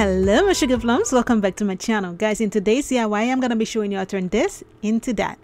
Hello my sugar plums, welcome back to my channel. Guys, in today's DIY, I'm going to be showing you how to turn this into that.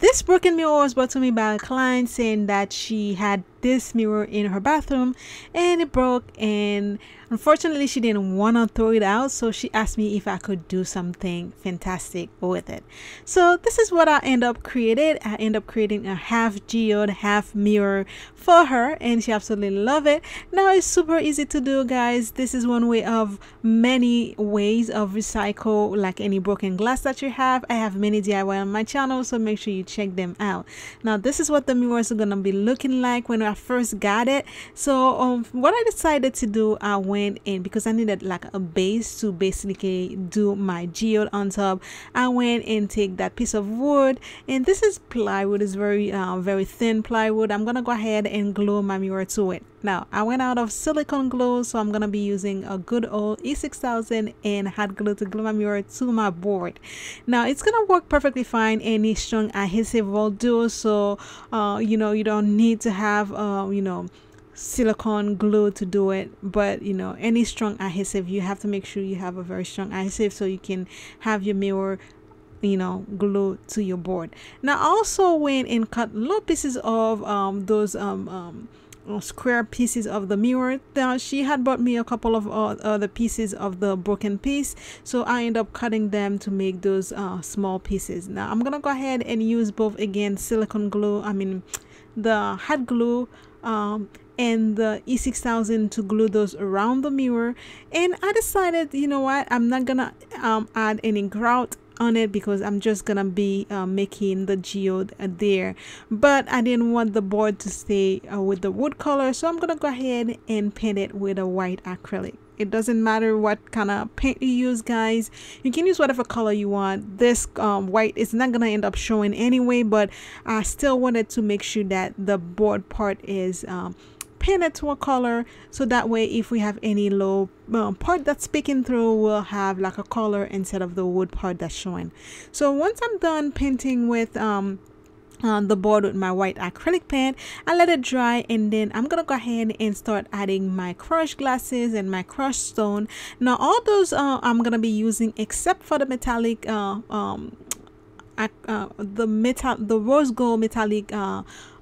This broken mirror was brought to me by a client saying that she had this mirror in her bathroom and it broke and unfortunately she didn't want to throw it out so she asked me if I could do something fantastic with it. So this is what I end up created. I end up creating a half geode half mirror for her and she absolutely love it. Now it's super easy to do guys. This is one way of many ways of recycle like any broken glass that you have. I have many DIY on my channel so make sure you check them out. Now this is what the mirrors are gonna be looking like when I first got it. So um what i decided to do i went in because i needed like a base to basically do my geode on top. I went and take that piece of wood and this is plywood. Is very uh, very thin plywood. I'm gonna go ahead and glue my mirror to it now I went out of silicone glue so I'm gonna be using a good old E6000 and hot glue to glue my mirror to my board. Now it's gonna work perfectly fine any strong adhesive will do so uh, you know you don't need to have uh, you know silicone glue to do it but you know any strong adhesive you have to make sure you have a very strong adhesive so you can have your mirror you know glue to your board. Now also went and cut little pieces of um, those um, um, square pieces of the mirror. Now she had bought me a couple of uh, other pieces of the broken piece so I end up cutting them to make those uh, small pieces. Now I'm gonna go ahead and use both again silicone glue I mean the hot glue um, and the E6000 to glue those around the mirror. And I decided you know what? I'm not gonna um, add any grout on it because I'm just gonna be uh, making the geode there. But I didn't want the board to stay uh, with the wood color so I'm gonna go ahead and paint it with a white acrylic. It doesn't matter what kind of paint you use guys. You can use whatever color you want. This um, white is not gonna end up showing anyway but I still wanted to make sure that the board part is um, painted to a color so that way if we have any low um, part that's peeking through we'll have like a color instead of the wood part that's showing. So once I'm done painting with um, on the board with my white acrylic paint I let it dry and then I'm gonna go ahead and start adding my crushed glasses and my crushed stone. Now all those uh, I'm gonna be using except for the metallic uh, um, uh, the metal the rose gold metallic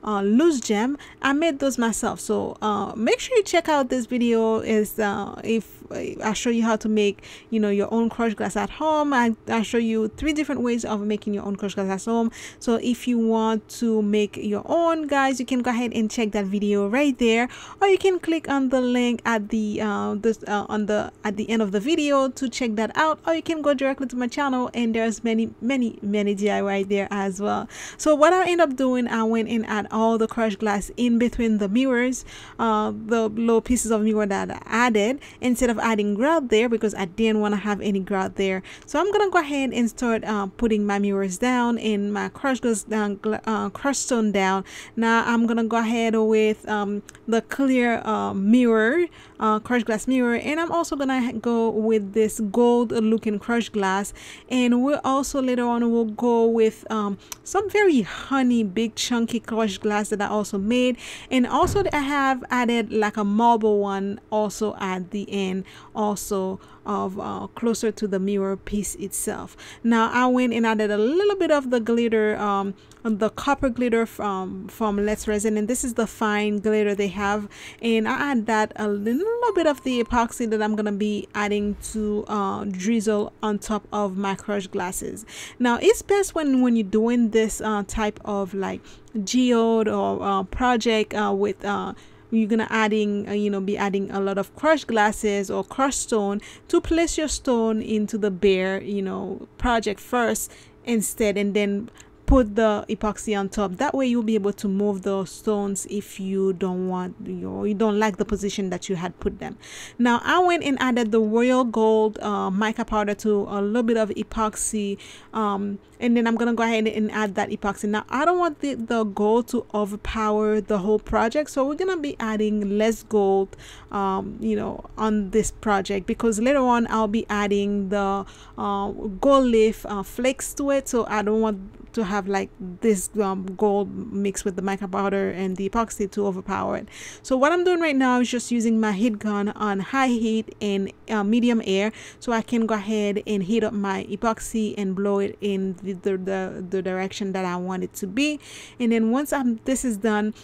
uh, loose gem I made those myself. So uh, make sure you check out this video. Is uh, if I show you how to make you know your own crushed glass at home. I, I show you three different ways of making your own crushed glass at home. So if you want to make your own guys you can go ahead and check that video right there. Or you can click on the link at the uh, this uh, on the at the end of the video to check that out. Or you can go directly to my channel and there's many many many DIY there as well. So what I end up doing I went and add all the crushed glass in between the mirrors uh, the little pieces of mirror that I added. Instead of adding grout there because I didn't want to have any grout there. So I'm gonna go ahead and start uh, putting my mirrors down and my crushed goes down uh, crushed stone down. Now I'm gonna go ahead with um, the clear uh, mirror uh, crushed glass mirror and I'm also gonna go with this gold looking crushed glass. And we'll also later on we'll go with um, some very honey big chunky crushed glass that I also made. And also I have added like a marble one also at the end also of uh, closer to the mirror piece itself. Now I went and added a little bit of the glitter um, the copper glitter from from Let's Resin and this is the fine glitter they have. And I add that a little bit of the epoxy that I'm gonna be adding to uh, drizzle on top of my crushed glasses. Now it's best when when you're doing this uh, type of like geode or uh, project uh, with uh, you're gonna adding uh, you know be adding a lot of crushed glasses or crushed stone to place your stone into the bare you know project first instead and then put the epoxy on top. That way you'll be able to move the stones if you don't want you you don't like the position that you had put them. Now I went and added the royal gold uh, mica powder to a little bit of epoxy um, and then I'm gonna go ahead and add that epoxy. Now I don't want the, the gold to overpower the whole project so we're gonna be adding less gold um, you know on this project because later on I'll be adding the uh, gold leaf uh, flakes to it so I don't want to have like this um, gold mixed with the mica powder and the epoxy to overpower it. So what I'm doing right now is just using my heat gun on high heat and uh, medium air so I can go ahead and heat up my epoxy and blow it in the, the, the, the direction that I want it to be. And then once I'm this is done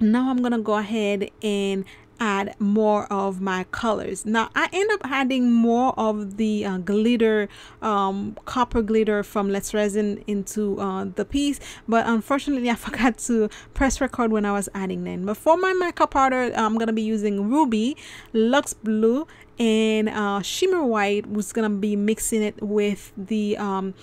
now I'm gonna go ahead and add more of my colors. Now I end up adding more of the uh, glitter um, copper glitter from Let's Resin into uh, the piece but unfortunately I forgot to press record when I was adding them. But for my mica powder I'm gonna be using Ruby Luxe Blue and uh, Shimmer White was gonna be mixing it with the um,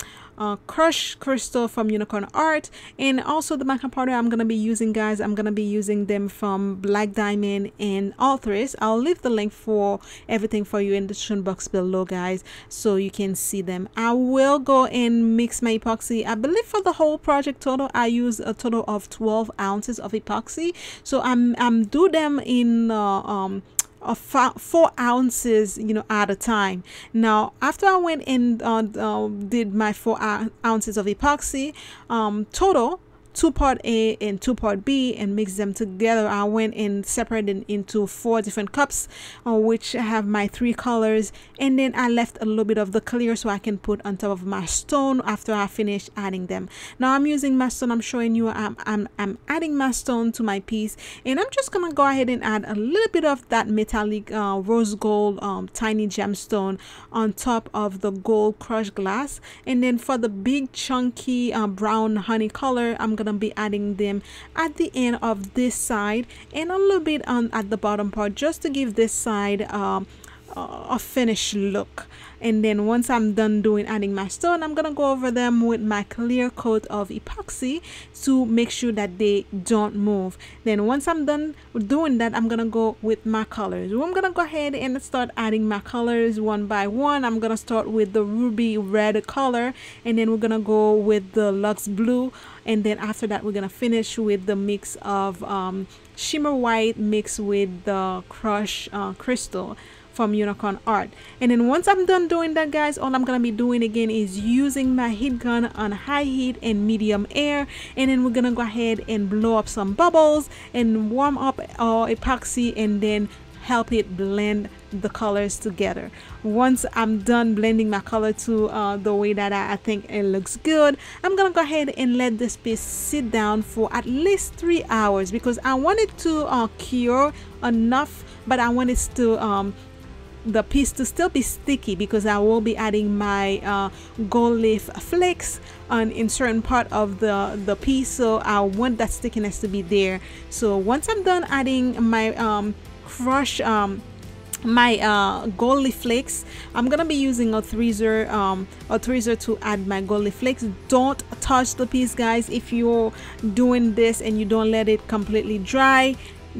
uh, crushed crystal from unicorn art and also the mica powder i'm gonna be using guys. I'm gonna be using them from black diamond and Altriz i'll leave the link for everything for you in the description box below guys so you can see them. I will go and mix my epoxy. I believe for the whole project total i use a total of 12 ounces of epoxy. So i'm i'm do them in uh, um of four ounces you know at a time. Now after i went and uh, uh, did my four ounces of epoxy um, total two part A and two part B and mix them together. I went and separated into four different cups uh, which have my three colors and then I left a little bit of the clear so I can put on top of my stone after I finish adding them. Now I'm using my stone. I'm showing you I'm, I'm, I'm adding my stone to my piece and I'm just gonna go ahead and add a little bit of that metallic uh, rose gold um, tiny gemstone on top of the gold crushed glass and then for the big chunky uh, brown honey color I'm gonna be adding them at the end of this side and a little bit on at the bottom part just to give this side um, a finished look. And then once I'm done doing adding my stone I'm gonna go over them with my clear coat of epoxy to make sure that they don't move. Then once I'm done doing that I'm gonna go with my colors. I'm gonna go ahead and start adding my colors one by one. I'm gonna start with the ruby red color and then we're gonna go with the luxe blue. And then after that we're gonna finish with the mix of um, shimmer white mixed with the crush uh, crystal from unicorn art. And then once i'm done doing that guys all i'm gonna be doing again is using my heat gun on high heat and medium air. And then we're gonna go ahead and blow up some bubbles and warm up our epoxy and then help it blend the colors together. Once I'm done blending my color to uh, the way that I, I, think it looks good I'm gonna go ahead and let this piece sit down for at least three hours because I want it to uh, cure enough but I want it to um, the piece to still be sticky because I will be adding my uh, gold leaf flakes on in certain part of the the piece. So I want that stickiness to be there. So once I'm done adding my um, crush um, my uh, gold leaf flakes I'm gonna be using a tweezer um, a tweezer to add my gold leaf flakes. Don't touch the piece guys. If you're doing this and you don't let it completely dry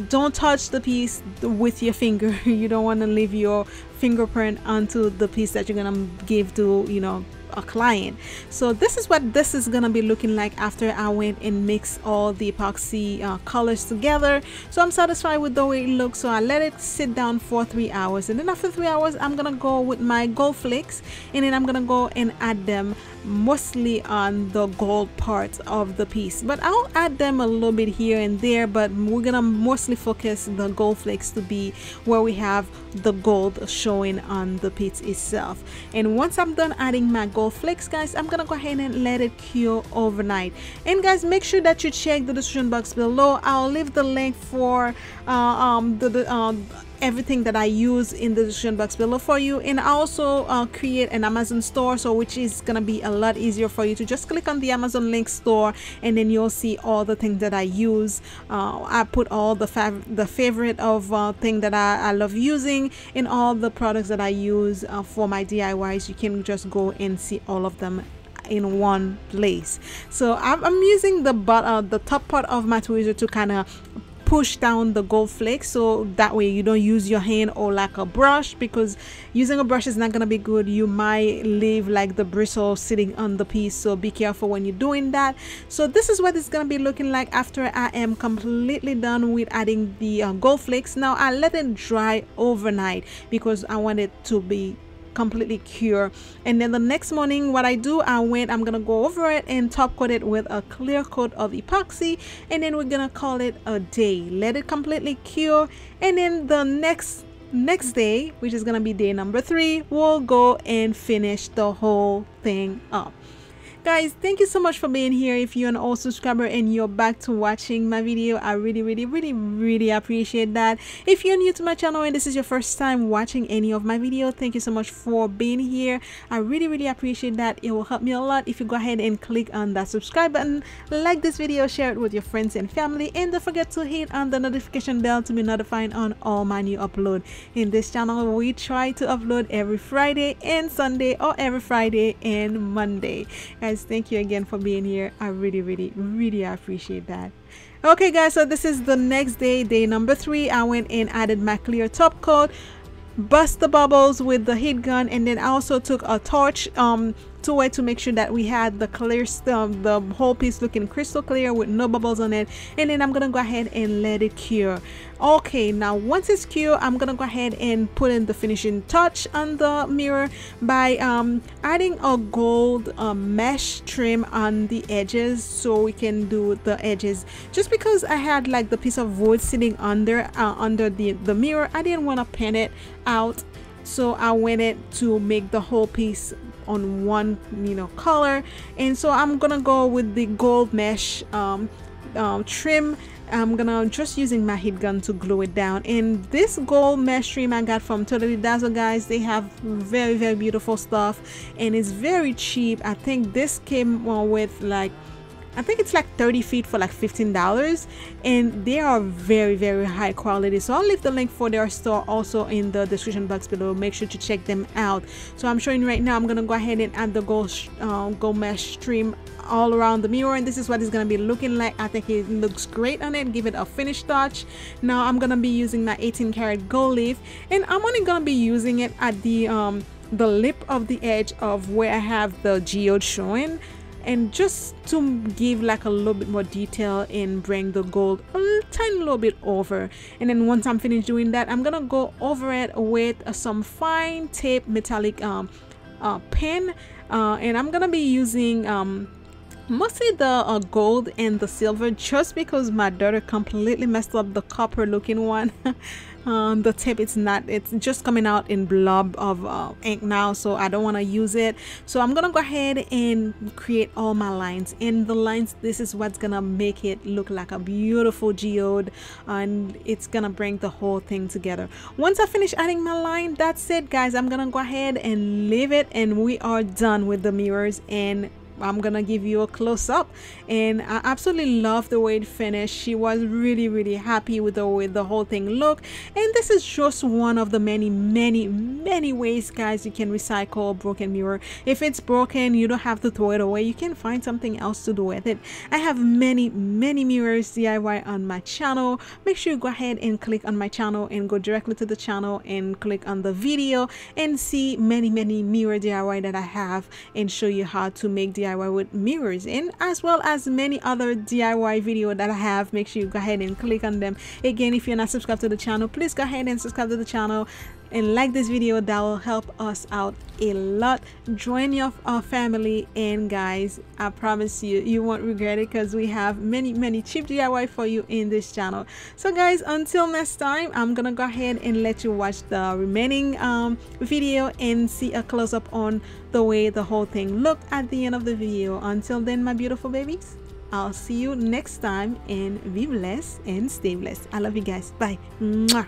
don't touch the piece with your finger. You don't want to leave your fingerprint onto the piece that you're gonna give to you know a client. So this is what this is gonna be looking like after I went and mixed all the epoxy uh, colors together. So I'm satisfied with the way it looks so I let it sit down for three hours. And then after three hours I'm gonna go with my gold flakes and then I'm gonna go and add them mostly on the gold part of the piece. But I'll add them a little bit here and there but we're gonna mostly focus the gold flakes to be where we have the gold showing on the piece itself. And once I'm done adding my gold flakes guys. I'm gonna go ahead and let it cure overnight. And guys make sure that you check the description box below. I'll leave the link for uh, um, the, the uh, everything that I use in the description box below for you. And I also uh, create an Amazon store so which is gonna be a lot easier for you to just click on the Amazon link store and then you'll see all the things that I use. Uh, I put all the fav the favorite of uh, thing that I, I, love using in all the products that I use uh, for my DIYs you can just go and see all of them in one place. So I'm, I'm using the but uh, the top part of my tweezer to kind of push down the gold flakes so that way you don't use your hand or like a brush because using a brush is not gonna be good. You might leave like the bristle sitting on the piece so be careful when you're doing that. So this is what it's gonna be looking like after I am completely done with adding the uh, gold flakes. Now I let it dry overnight because I want it to be completely cure. And then the next morning what I do I went I'm gonna go over it and top coat it with a clear coat of epoxy. And then we're gonna call it a day. Let it completely cure. And then the next next day which is gonna be day number three we'll go and finish the whole thing up guys thank you so much for being here. If you're an old subscriber and you're back to watching my video i really really really really appreciate that. If you're new to my channel and this is your first time watching any of my video thank you so much for being here. I really really appreciate that. It will help me a lot if you go ahead and click on that subscribe button like this video share it with your friends and family and don't forget to hit on the notification bell to be notified on all my new upload. In this channel we try to upload every friday and sunday or every friday and monday guys thank you again for being here. I really really really appreciate that. Okay guys so this is the next day day number three. I went and added my clear top coat bust the bubbles with the heat gun and then i also took a torch um to it to make sure that we had the clear um, the whole piece looking crystal clear with no bubbles on it. And then I'm gonna go ahead and let it cure. Okay now once it's cured I'm gonna go ahead and put in the finishing touch on the mirror by um, adding a gold uh, mesh trim on the edges so we can do the edges. Just because I had like the piece of wood sitting under uh, under the the mirror I didn't want to pan it out. So I wanted to make the whole piece on one you know color. And so I'm gonna go with the gold mesh um, um, trim. I'm gonna just using my heat gun to glue it down. And this gold mesh trim I got from Totally Dazzle guys they have very very beautiful stuff. And it's very cheap. I think this came with like I think it's like 30 feet for like $15 and they are very very high quality. So I'll leave the link for their store also in the description box below. Make sure to check them out. So I'm showing right now I'm gonna go ahead and add the gold, uh, gold mesh trim all around the mirror and this is what it's gonna be looking like. I think it looks great on it. Give it a finish touch. Now I'm gonna be using my 18 karat gold leaf and I'm only gonna be using it at the um the lip of the edge of where I have the geode showing and just to give like a little bit more detail and bring the gold a tiny little bit over. And then once I'm finished doing that I'm gonna go over it with some fine tape metallic um, uh, pen uh, and I'm gonna be using um, mostly the uh, gold and the silver just because my daughter completely messed up the copper looking one um, the tip it's not it's just coming out in blob of uh, ink now so I don't want to use it. So I'm gonna go ahead and create all my lines. And the lines this is what's gonna make it look like a beautiful geode and it's gonna bring the whole thing together. Once I finish adding my line that's it guys. I'm gonna go ahead and leave it and we are done with the mirrors and I'm gonna give you a close-up and I absolutely love the way it finished. She was really really happy with the way the whole thing looked. And this is just one of the many many many ways guys you can recycle a broken mirror. If it's broken you don't have to throw it away. You can find something else to do with it. I have many many mirrors DIY on my channel. Make sure you go ahead and click on my channel and go directly to the channel and click on the video and see many many mirror DIY that I have and show you how to make DIY DIY with mirrors in as well as many other DIY video that I have. Make sure you go ahead and click on them. Again if you're not subscribed to the channel please go ahead and subscribe to the channel and like this video that will help us out a lot join your our family and guys i promise you you won't regret it because we have many many cheap diy for you in this channel so guys until next time i'm gonna go ahead and let you watch the remaining um, video and see a close-up on the way the whole thing looked at the end of the video until then my beautiful babies I'll see you next time and be blessed and stay blessed. I love you guys. Bye. Mwah.